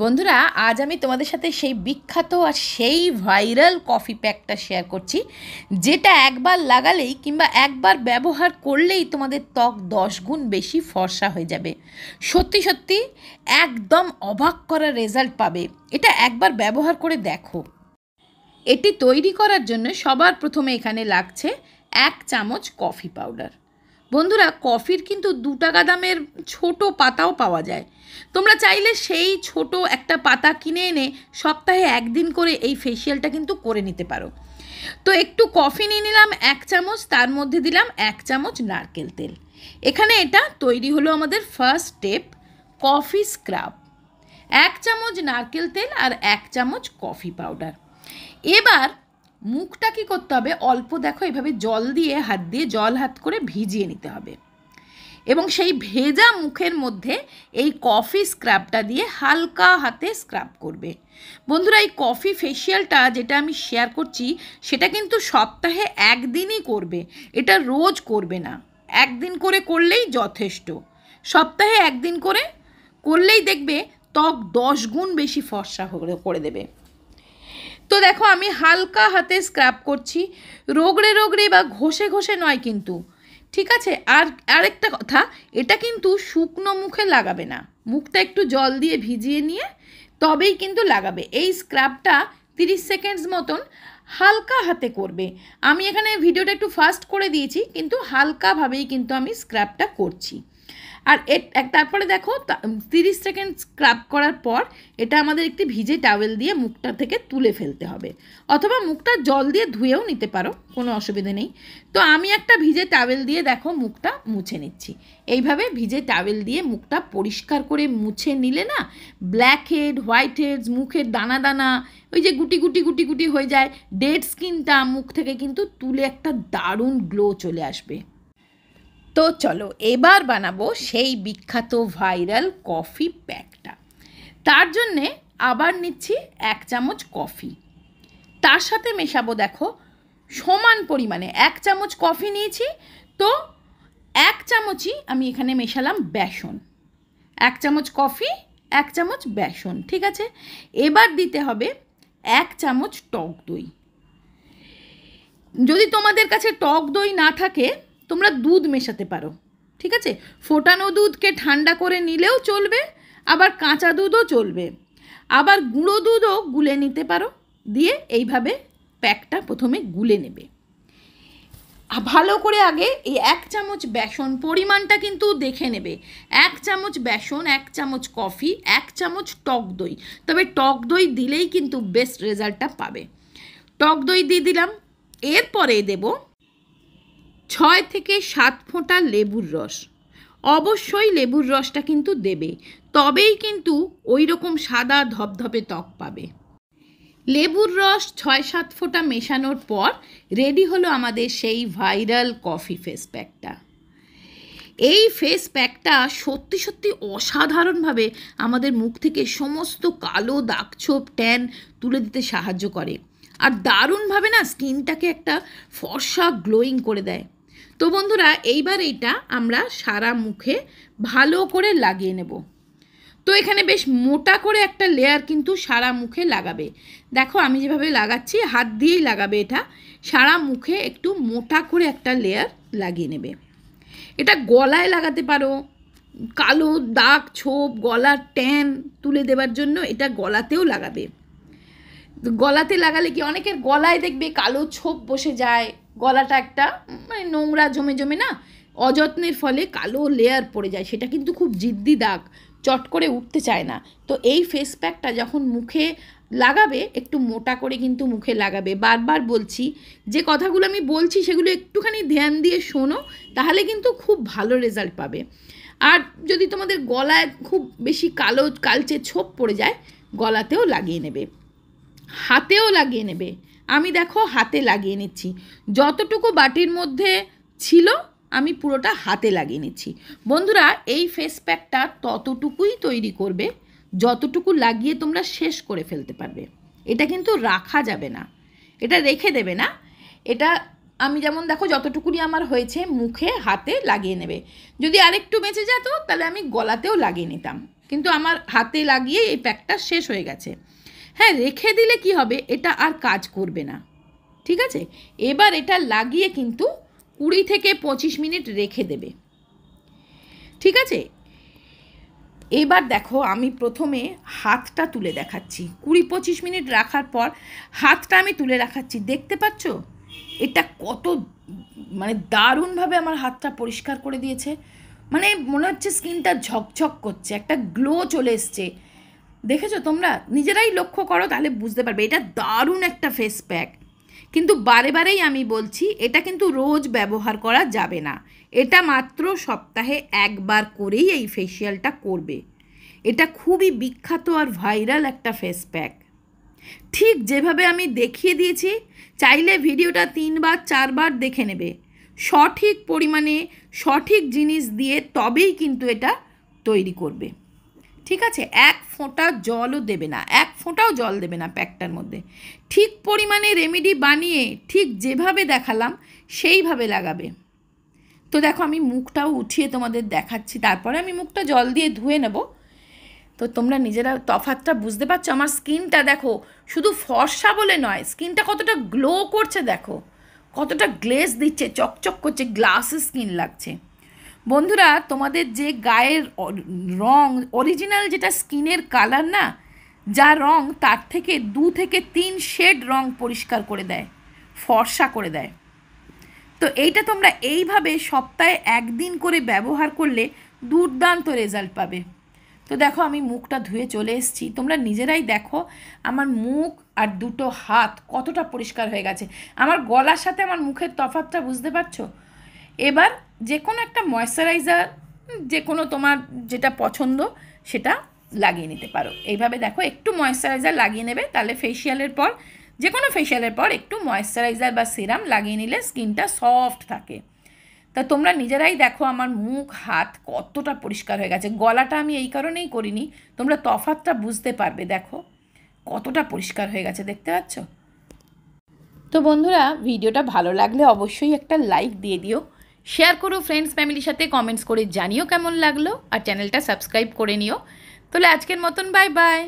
বন্ধুরা, আজ আমি তোমাদের সাথে সেই বিখ্যাত আর সেই ভাইরাল কফি প্যাকটা শেয়ার করছি, যেটা একবার লাগালেই কিংবা একবার ব্যবহার করলেই তোমাদের ত্বক দশ গুণ বেশি ফর্সা হয়ে যাবে। সত্যি সত্যি একদম অবাক করা রেজাল্ট পাবে। এটা একবার ব্যবহার করে দেখো। এটি তৈরি করার জন্য সবার প্রথমে এখানে লাগছে এক চামচ কফি পাউডার। বন্ধুরা, কফির কিন্তু দু টাকা দামের ছোট পাতাও পাওয়া যায়। তোমরা চাইলে সেই ছোট একটা পাতা কিনে এনে সপ্তাহে একদিন করে এই ফেসিয়ালটা কিন্তু করে নিতে পারো। তো একটু কফি নিয়ে নিলাম এক চামচ, তার মধ্যে দিলাম এক চামচ নারকেল তেল। এখানে এটা তৈরি হলো আমাদের ফার্স্ট স্টেপ কফি স্ক্রাব। এক চামচ নারকেল তেল আর এক চামচ কফি পাউডার। এবার মুখটা কি করতে হবে? অল্প দেখো, এভাবে জল দিয়ে, হাত দিয়ে জল হাত করে ভিজিয়ে নিতে হবে। এবং সেই ভেজা মুখের মধ্যে এই কফি স্ক্রাবটা দিয়ে হালকা হাতে স্ক্রাব করবে। বন্ধুরা, এই কফি ফেসিয়ালটা যেটা আমি শেয়ার করছি, সেটা কিন্তু সপ্তাহে একদিনই করবে। এটা রোজ করবে না। একদিন করে করলেই যথেষ্ট। সপ্তাহে একদিন করে করলেই দেখবে ত্বক দশ গুণ বেশি ফর্সা করে দেবে। তো দেখো, আমি হালকা হাতে স্ক্রাব করছি। রোগড়ে রোগড়ে বা ঘষে ঘষে নয় কিন্তু। ঠিক আছে? আর আরেকটা কথা, এটা কিন্তু শুকনো মুখে লাগাবে না। মুখটা একটু জল দিয়ে ভিজিয়ে নিয়ে তবেই কিন্তু লাগাবে। এই স্ক্রাবটা তিরিশ সেকেন্ডস মতন হালকা হাতে করবে। আমি এখানে ভিডিওটা একটু ফাস্ট করে দিয়েছি, কিন্তু হালকাভাবেই কিন্তু আমি স্ক্রাবটা করছি। আর তারপরে দেখো তিরিশ সেকেন্ড স্ক্রাব করার পর এটা আমাদের একটি ভিজে টাওয়েল দিয়ে মুখটা থেকে তুলে ফেলতে হবে। অথবা মুখটা জল দিয়ে ধুয়েও নিতে পারো, কোনো অসুবিধে নেই। তো আমি একটা ভিজে টাওয়েল দিয়ে দেখো মুখটা মুছে নিচ্ছি। এইভাবে ভিজে টাওয়েল দিয়ে মুখটা পরিষ্কার করে মুছে নিলে না ব্ল্যাক হেড হোয়াইট হেডস মুখের দানা দানা, ওই যে গুটি গুটি গুটি গুটি হয়ে যায় ডেড স্কিনটা মুখ থেকে কিন্তু তুলে একটা দারুণ গ্লো চলে আসবে। তো চলো এবার বানাবো সেই বিখ্যাত ভাইরাল কফি প্যাকটা। তার জন্যে আবার নিচ্ছি এক চামচ কফি। তার সাথে মেশাবো দেখো, সমান পরিমাণে এক চামচ কফি নিয়েছি। তো এক চামচই আমি এখানে মেশালাম বেসন। এক চামচ কফি, এক চামচ বেসন, ঠিক আছে? এবার দিতে হবে এক চামচ টক দই। যদি তোমাদের কাছে টক দই না থাকে তোমরা দুধ মেশাতে পারো, ঠিক আছে? ফোটানো দুধকে ঠান্ডা করে নিলেও চলবে, আবার কাঁচা দুধও চলবে। আবার গুঁড়ো দুধও গুলে নিতে পারো, দিয়ে এইভাবে প্যাকটা প্রথমে গুলে নেবে। ভালো করে আগে এই এক চামচ বেসন পরিমাণটা কিন্তু দেখে নেবে। এক চামচ বেসন, এক চামচ কফি, এক চামচ টক দই। তবে টক দই দিলেই কিন্তু বেস্ট রেজাল্টটা পাবে। টক দই দিয়ে দিলাম। এরপরে দেব ছয় থেকে সাত ফোঁটা লেবুর রস। অবশ্যই লেবুর রসটা কিন্তু দেবে, তবেই কিন্তু ওই রকম সাদা ধপধপে ত্বক পাবে। লেবুর রস ছয় সাত ফোঁটা মেশানোর পর রেডি হলো আমাদের সেই ভাইরাল কফি ফেস প্যাকটা। এই ফেস প্যাকটা সত্যি সত্যি অসাধারণভাবে আমাদের মুখ থেকে সমস্ত কালো দাগছোপ ট্যান তুলে দিতে সাহায্য করে। আর দারুণভাবে না স্কিনটাকে একটা ফর্সা গ্লোয়িং করে দেয়। তো বন্ধুরা, এইবার এইটা আমরা সারা মুখে ভালো করে লাগিয়ে নেব। তো এখানে বেশ মোটা করে একটা লেয়ার কিন্তু সারা মুখে লাগাবে। দেখো, আমি যেভাবে লাগাচ্ছি, হাত দিয়েই লাগাবে এটা। সারা মুখে একটু মোটা করে একটা লেয়ার লাগিয়ে নেবে। এটা গলায় লাগাতে পারো। কালো দাগ ছোপ, গলার ট্যান তুলে দেওয়ার জন্য এটা গলাতেও লাগাবে। গলাতে লাগালে কি, অনেকের গলায় দেখবে কালো ছোপ বসে যায়। গলাটা একটা মানে নোংরা, জমে জমে না, অযত্নের ফলে কালো লেয়ার পড়ে যায়। সেটা কিন্তু খুব জিদ্দি দাগ, চট করে উঠতে চায় না। তো এই ফেস প্যাকটা যখন মুখে লাগাবে, একটু মোটা করে কিন্তু মুখে লাগাবে। বারবার বলছি, যে কথাগুলো আমি বলছি সেগুলো একটুখানি ধ্যান দিয়ে শোনো, তাহলে কিন্তু খুব ভালো রেজাল্ট পাবে। আর যদি তোমাদের গলায় খুব বেশি কালো কালচে ছোপ পড়ে যায়, গলাতেও লাগিয়ে নেবে। হাতেও লাগিয়ে নেবে। আমি দেখো হাতে লাগিয়ে নিচ্ছি। যতটুকু বাটির মধ্যে ছিল, আমি পুরোটা হাতে লাগিয়ে নিচ্ছি। বন্ধুরা, এই ফেস প্যাকটা ততটুকুই তৈরি করবে, যতটুকু লাগিয়ে তোমরা শেষ করে ফেলতে পারবে। এটা কিন্তু রাখা যাবে না। এটা রেখে দেবে না। এটা আমি যেমন দেখো যতটুকুনি আমার হয়েছে মুখে, হাতে লাগিয়ে নেবে। যদি আরেকটু বেঁচে যেত, তাহলে আমি গলাতেও লাগিয়ে নিতাম। কিন্তু আমার হাতে লাগিয়ে এই প্যাকটা শেষ হয়ে গেছে। হ্যাঁ রেখে দিলে কি হবে? এটা আর কাজ করবে না। ঠিক আছে? এবার এটা লাগিয়ে কিন্তু কুড়ি থেকে পঁচিশ মিনিট রেখে দেবে। ঠিক আছে? এবার দেখো, আমি প্রথমে হাতটা তুলে দেখাচ্ছি। কুড়ি পঁচিশ মিনিট রাখার পর হাতটা আমি তুলে রাখাচ্ছি দেখতে পাচ্ছ? এটা কত মানে দারুণভাবে আমার হাতটা পরিষ্কার করে দিয়েছে। মানে মনে হচ্ছে স্কিনটা ঝকঝক করছে। একটা গ্লো চলে এসছে। দেখেছ? তোমরা নিজেরাই লক্ষ্য করো, তাহলে বুঝতে পারবে। এটা দারুণ একটা ফেস প্যাক কিন্তু বারে বারেই আমি বলছি, এটা কিন্তু রোজ ব্যবহার করা যাবে না। এটা মাত্র সপ্তাহে একবার করেই এই ফেসিয়ালটা করবে। এটা খুবই বিখ্যাত আর ভাইরাল একটা ফেস প্যাক ঠিক যেভাবে আমি দেখিয়ে দিয়েছি, চাইলে ভিডিওটা তিনবার, চারবার দেখে নেবে। সঠিক পরিমাণে সঠিক জিনিস দিয়ে তবেই কিন্তু এটা তৈরি করবে। ঠিক আছে? এক ফোঁটা জলও দেবে না। এক ফোঁটাও জল দেবে না প্যাকটার মধ্যে। ঠিক পরিমাণে রেমেডি বানিয়ে ঠিক যেভাবে দেখালাম, সেইভাবে লাগাবে। তো দেখো, আমি মুখটাও উঠিয়ে তোমাদের দেখাচ্ছি। তারপরে আমি মুখটা জল দিয়ে ধুয়ে নেব। তো তোমরা নিজেরা তফাতটা বুঝতে পারছ? আমার স্কিনটা দেখো, শুধু ফর্সা বলে নয়, স্কিনটা কতটা গ্লো করছে দেখো। কতটা গ্লেজ দিচ্ছে, চকচক করছে গ্লাসে স্কিন লাগছে। বন্ধুরা, তোমাদের যে গায়ের রং অরিজিনাল যেটা স্কিনের কালার না, যা রং তার থেকে দু থেকে তিন শেড রং পরিষ্কার করে দেয়, ফর্সা করে দেয়। তো এইটা তোমরা এইভাবে সপ্তাহে একদিন করে ব্যবহার করলে দুর্দান্ত রেজাল্ট পাবে। তো দেখো, আমি মুখটা ধুয়ে চলে এসেছি। তোমরা নিজেরাই দেখো, আমার মুখ আর দুটো হাত কতটা পরিষ্কার হয়ে গেছে। আমার গলার সাথে আমার মুখের তফাতটা বুঝতে পারছ? এবার যে কোনো একটা ময়শ্চারাইজার যে কোনো তোমার যেটা পছন্দ, সেটা লাগিয়ে নিতে পারো। এইভাবে দেখো, একটু ময়শ্চারাইজার লাগিয়ে নেবে, তাহলে ফেসিয়ালের পর যে কোনো ফেসিয়ালের পর একটু ময়শ্চারাইজার বা সিরাম লাগিয়ে নিলে স্কিনটা সফট থাকে। তা তোমরা নিজেরাই দেখো, আমার মুখ, হাত কতটা পরিষ্কার হয়ে গেছে। গলাটা আমি এই কারণেই করিনি, তোমরা তফাতটা বুঝতে পারবে, দেখো। কতটা পরিষ্কার হয়ে গেছে, দেখতে পাচ্ছ? তো বন্ধুরা, ভিডিওটা ভালো লাগলে অবশ্যই একটা লাইক দিয়ে দিও। শেয়ার করো ফ্রেন্ডস ফ্যামিলির সাথে কমেন্টস করে জানিও কেমন লাগল, আর চ্যানেলটা সাবস্ক্রাইব করে নিও। তাহলে আজকের মতন বাই বাই